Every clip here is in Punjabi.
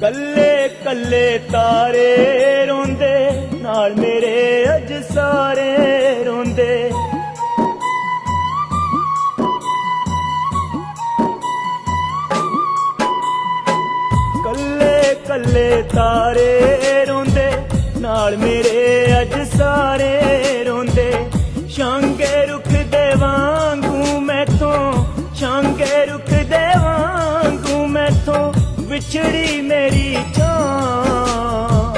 ਕੱਲੇ ਤਾਰੇ ਰੋਂਦੇ ਨਾਲ ਮੇਰੇ ਅੱਜ ਸਾਰੇ ਰੋਂਦੇ। ਕੱਲੇ ਕੱਲੇ ਤਾਰੇ ਰੋਂਦੇ ਨਾਲ ਮੇਰੇ ਵਿਛੜੀ ਮੇਰੀ ਚਾਂ।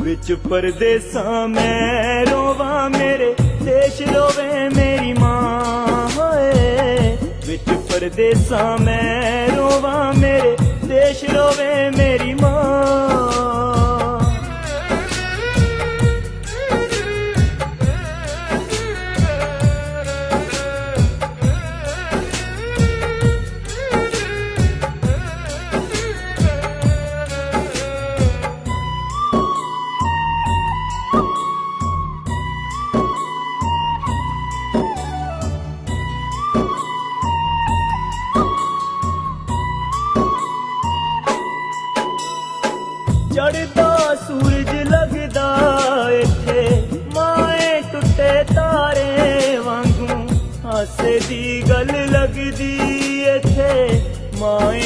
ਵਿੱਚ ਪਰਦੇਸਾਂ ਮੈਂ ਰੋਵਾਂ ਮੇਰੇ, ਦੇਸ਼ ਰੋਵੇ ਮੇਰੀ ਮਾਂ, ਹੋਏ। ਵਿੱਚ ਪਰਦੇਸਾਂ ਮੈਂ ਰੋਵਾਂ ਮੇਰੇ, ਦੇਸ਼ ਰੋਵੇ ਮੇਰੀ ਮਾਂ।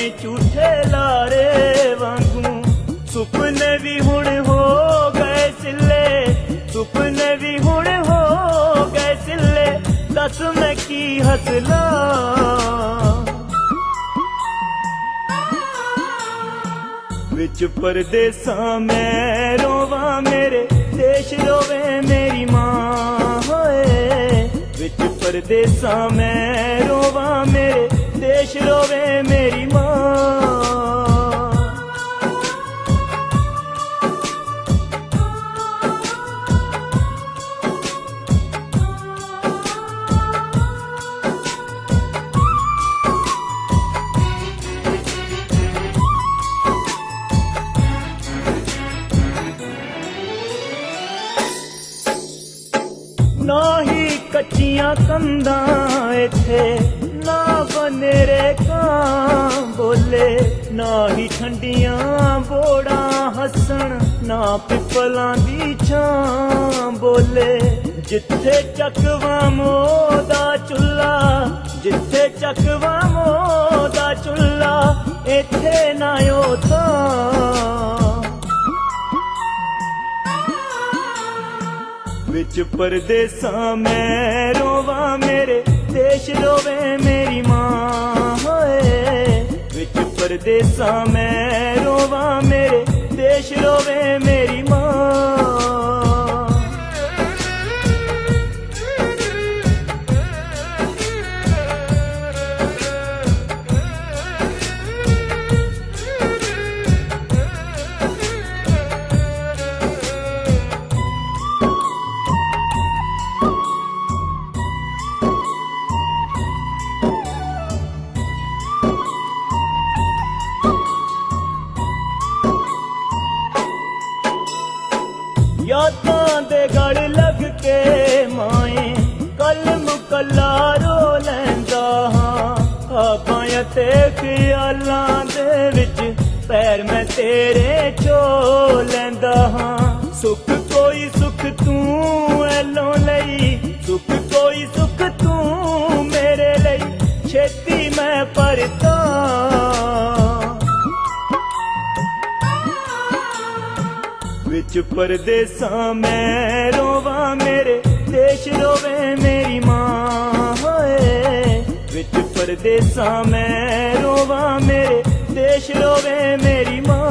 ਮਾਏ ਝੂਠੇ ਲਾਰੇ ਵਾਂਗੂ। ਸੁਪਨੇ ਵੀ ਹੁਣ ਹੋ ਗਏ ਸਿੱਲੇ ਸੁਪਨੇ ਵੀ ਹੁਣ ਹੋ ਗਏ ਸਿੱਲੇ ਦੱਸ ਮੈਂ ਕੀ ਹਸਲਾ ਵਿੱਚ ਪਰਦੇਸਾਂ ਮੈਂ ਰੋਵਾਂ ਮੇਰੇ। ਦੇਸ਼ ਰੋਵੇ ਮੇਰੀ ਮਾਂ ਹੋਏ। ਵਿੱਚ ਪਰਦੇਸਾਂ ਮੈਂ ਰੋਵਾਂ ਮੇਰੇ। ਦੇਸ਼ ਰੋਵੇ ਮੇਰੀ ਮਾਂ ਕੱਚੀਆਂ ਕੰਧਾਂ ਇੱਥੇ ਨਾ ਬਨੇਰੇ ਕਾਂ ਬੋਲੇ, ਨਾ ਹੀ ਠੰਡੀਆਂ ਬੋੜਾਂ ਹੱਸਣ, ਨਾ ਪਿੱਪਲਾਂ ਦੀ ਛਾਂ ਬੋਲੇ। ਜਿੱਥੇ ਚੱਕਵਾ ਮੋਦਾ ਚੁੱਲਾ ਜਿੱਥੇ ਚੱਕਵਾ ਮੋਦਾ ਚੁੱਲਾ ਇੱਥੇ ਵਿੱਚ ਪਰਦੇਸਾਂ, ਮੈਂ ਰੋਵਾਂ ਮੇਰੇ ਦੇਸ਼, ਰੋਵੇ ਮੇਰੀ ਮਾਂ, ਹੋਏ। ਵਿੱਚ ਪਰਦੇਸਾਂ, ਮੈਂ ਰੋਵਾਂ ਮੇਰੇ ਦੇਸ਼, ਰੋਵੇ ਯਾਦਾਂ ਦੇ ਗੜ ਲੱਗ ਕੇ ਮਾਏ, ਕਲਮ ਕੱਲਾ ਰੋ ਲੈਂਦਾ ਹਾਂ। ਖਾਬਾਂ ਅਤੇ ਖਿਆਲਾਂ ਦੇ ਵਿੱਚ ਪੈਰ ਮੈਂ ਤੇਰੇ ਚੋ ਲੈਂਦਾ ਹਾਂ। ਸੁੱਖ ਕੋਈ ਸੁੱਖ ਤੂੰ ਵਿੱਚ ਪਰਦੇਸਾਂ ਮੈਂ ਰੋਵਾਂ ਮੇਰੇ, ਦੇਸ਼ ਰੋਵੇ ਮੇਰੀ ਮਾਂ। ਹੋਏ, ਵਿੱਚ ਪਰਦੇਸਾਂ ਮੈਂ ਰੋਵਾਂ ਮੇਰੇ, ਦੇਸ਼ ਰੋਵੇ ਮੇਰੀ ਮਾਂ।